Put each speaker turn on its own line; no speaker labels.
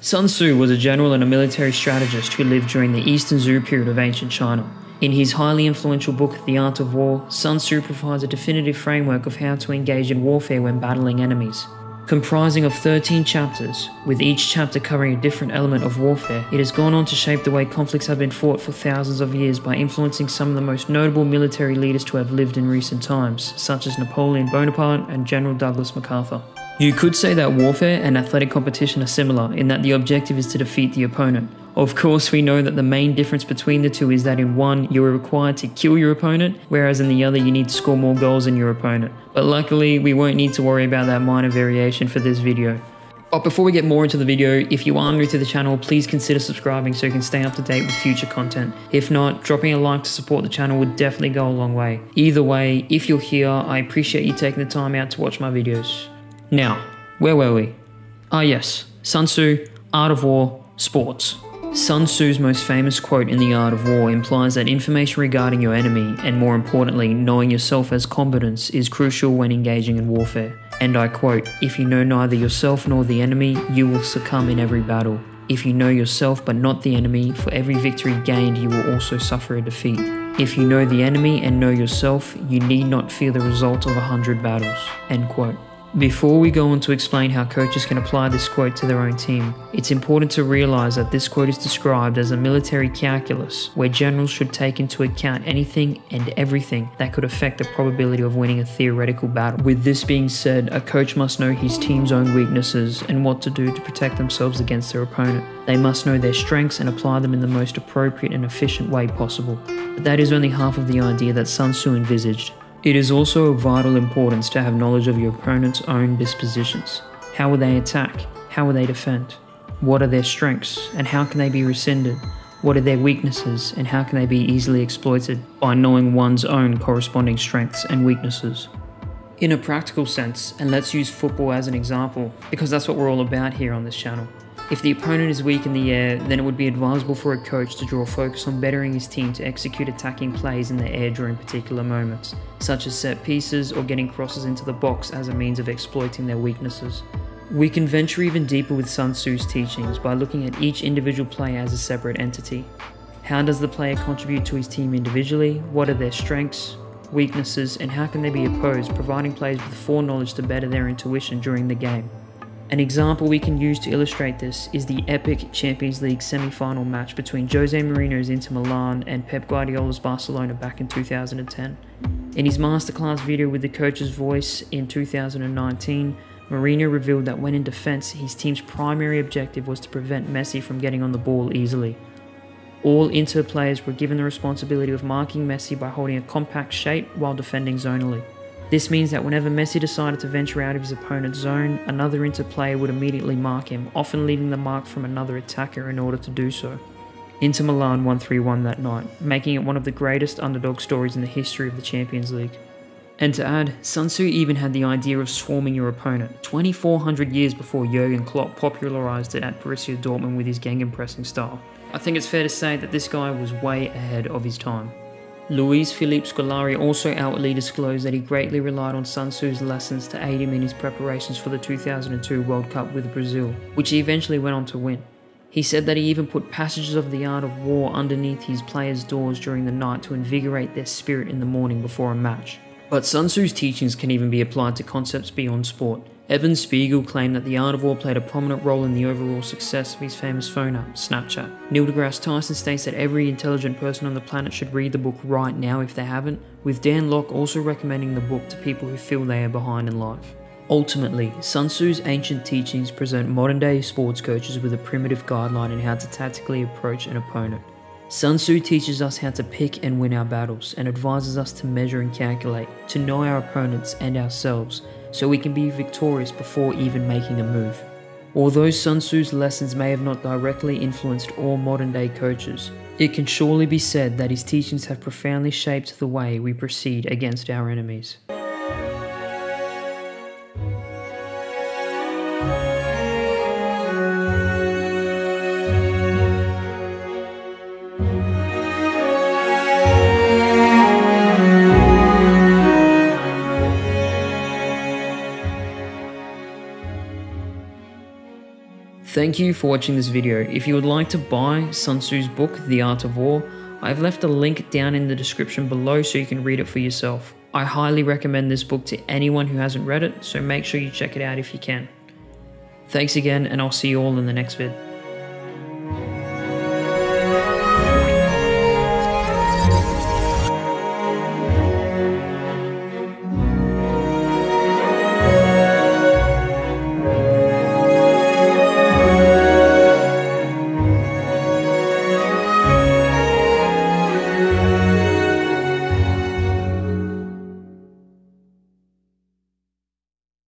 Sun Tzu was a general and a military strategist who lived during the Eastern Zhou period of ancient China. In his highly influential book, The Art of War, Sun Tzu provides a definitive framework of how to engage in warfare when battling enemies. Comprising of 13 chapters, with each chapter covering a different element of warfare, it has gone on to shape the way conflicts have been fought for thousands of years by influencing some of the most notable military leaders to have lived in recent times, such as Napoleon Bonaparte and General Douglas MacArthur. You could say that warfare and athletic competition are similar in that the objective is to defeat the opponent. Of course, we know that the main difference between the two is that in one, you are required to kill your opponent, whereas in the other, you need to score more goals than your opponent. But luckily, we won't need to worry about that minor variation for this video. But before we get more into the video, if you are new to the channel, please consider subscribing so you can stay up to date with future content. If not, dropping a like to support the channel would definitely go a long way. Either way, if you're here, I appreciate you taking the time out to watch my videos. Now, where were we? Ah, yes, Sun Tzu, Art of War, Sports. Sun Tzu's most famous quote in The Art of War implies that information regarding your enemy, and more importantly, knowing yourself as combatants, is crucial when engaging in warfare. And I quote If you know neither yourself nor the enemy, you will succumb in every battle. If you know yourself but not the enemy, for every victory gained, you will also suffer a defeat. If you know the enemy and know yourself, you need not fear the result of a hundred battles. End quote. Before we go on to explain how coaches can apply this quote to their own team, it's important to realize that this quote is described as a military calculus where generals should take into account anything and everything that could affect the probability of winning a theoretical battle. With this being said, a coach must know his team's own weaknesses and what to do to protect themselves against their opponent. They must know their strengths and apply them in the most appropriate and efficient way possible. But that is only half of the idea that Sun Tzu envisaged. It is also of vital importance to have knowledge of your opponent's own dispositions. How will they attack? How will they defend? What are their strengths and how can they be rescinded? What are their weaknesses and how can they be easily exploited by knowing one's own corresponding strengths and weaknesses? In a practical sense, and let's use football as an example, because that's what we're all about here on this channel. If the opponent is weak in the air, then it would be advisable for a coach to draw focus on bettering his team to execute attacking plays in the air during particular moments, such as set pieces or getting crosses into the box as a means of exploiting their weaknesses. We can venture even deeper with Sun Tzu's teachings by looking at each individual player as a separate entity. How does the player contribute to his team individually? What are their strengths, weaknesses, and how can they be opposed, providing players with foreknowledge to better their intuition during the game? An example we can use to illustrate this is the epic Champions League semi-final match between Jose Mourinho's Inter Milan and Pep Guardiola's Barcelona back in 2010. In his masterclass video with the coach's voice in 2019, Mourinho revealed that when in defense, his team's primary objective was to prevent Messi from getting on the ball easily. All Inter players were given the responsibility of marking Messi by holding a compact shape while defending zonally. This means that whenever Messi decided to venture out of his opponent's zone, another Inter player would immediately mark him, often leaving the mark from another attacker in order to do so. Inter Milan won 3 1 that night, making it one of the greatest underdog stories in the history of the Champions League. And to add, Sun Tzu even had the idea of swarming your opponent, 2400 years before Jurgen Klopp popularised it at Borussia Dortmund with his gegenpressing style. I think it's fair to say that this guy was way ahead of his time. Luis Felipe Scolari also outwardly disclosed that he greatly relied on Sun Tzu's lessons to aid him in his preparations for the 2002 World Cup with Brazil, which he eventually went on to win. He said that he even put passages of the art of war underneath his players' doors during the night to invigorate their spirit in the morning before a match. But Sun Tzu's teachings can even be applied to concepts beyond sport. Evan Spiegel claimed that the art of war played a prominent role in the overall success of his famous phone app, Snapchat. Neil deGrasse Tyson states that every intelligent person on the planet should read the book right now if they haven't, with Dan Lok also recommending the book to people who feel they are behind in life. Ultimately, Sun Tzu's ancient teachings present modern day sports coaches with a primitive guideline in how to tactically approach an opponent. Sun Tzu teaches us how to pick and win our battles and advises us to measure and calculate, to know our opponents and ourselves, so we can be victorious before even making a move. Although Sun Tzu's lessons may have not directly influenced all modern day coaches, it can surely be said that his teachings have profoundly shaped the way we proceed against our enemies. Thank you for watching this video. If you would like to buy Sun Tzu's book, The Art of War, I've left a link down in the description below so you can read it for yourself. I highly recommend this book to anyone who hasn't read it, so make sure you check it out if you can. Thanks again, and I'll see you all in the next vid.